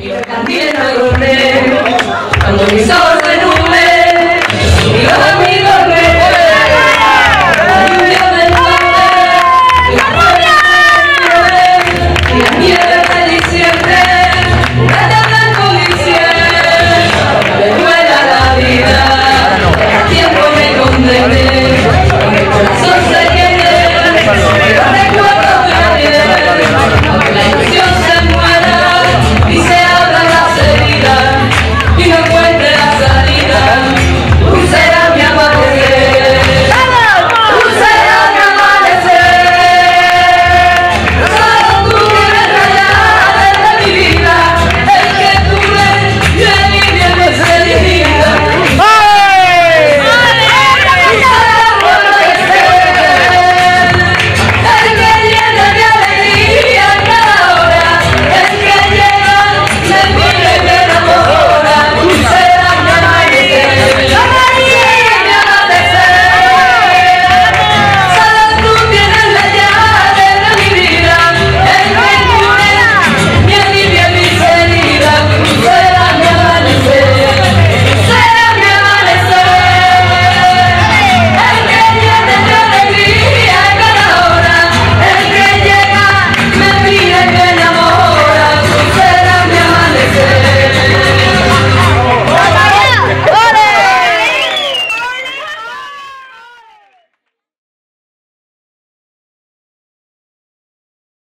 Y los candiles